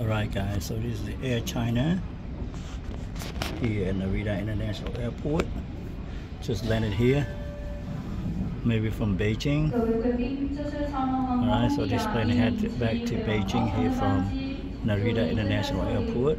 Alright guys, so this is Air China here at Narita International Airport. Just landed here, maybe from Beijing. Alright, so this plane head back to Beijing here from Narita International Airport.